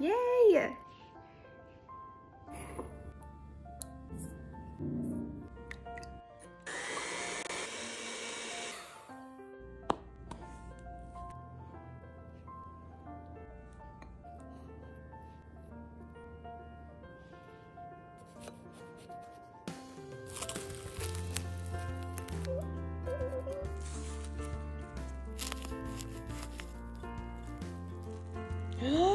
Yay!